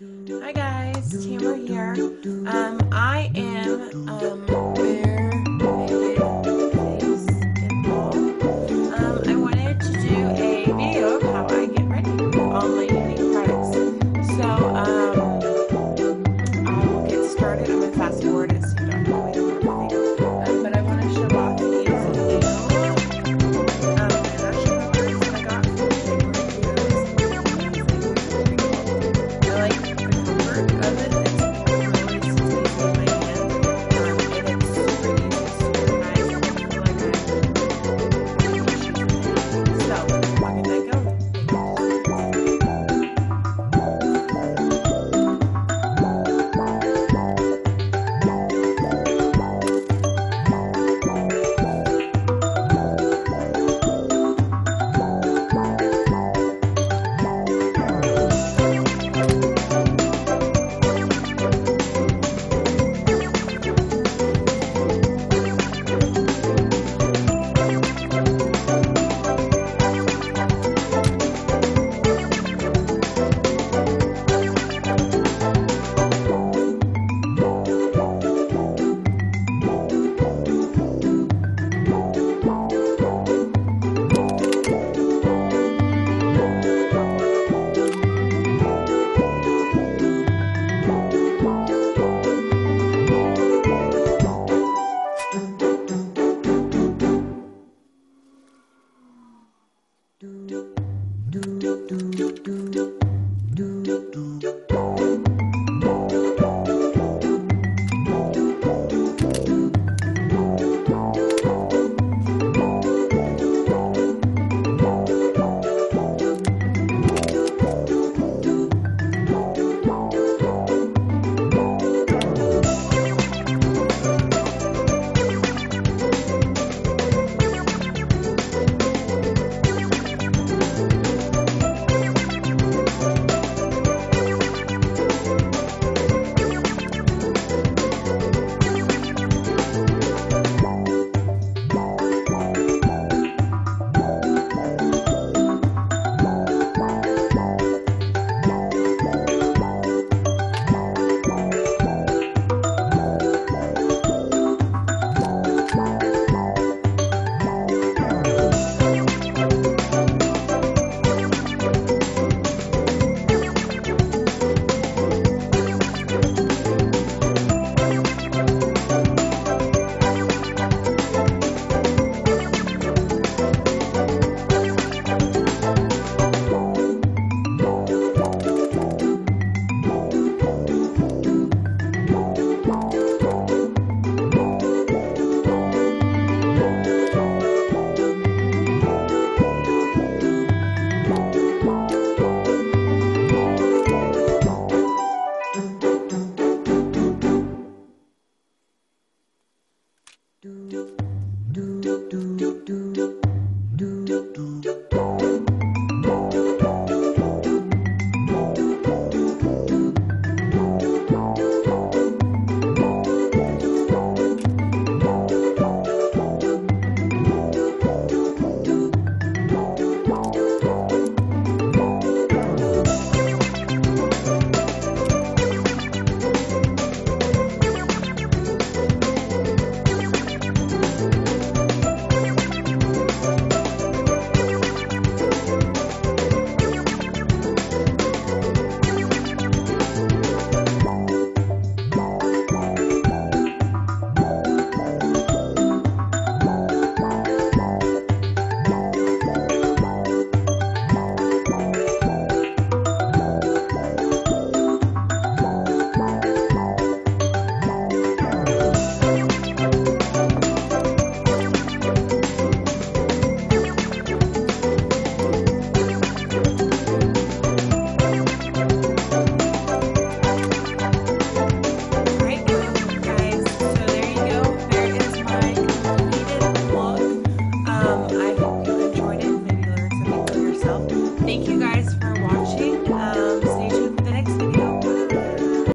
Hi guys, Tamara here. Um, I am um, all. Um, I wanted to do a video of how I get ready with all my Younique products. So um, I will get started. I'm gonna fast forward it do do do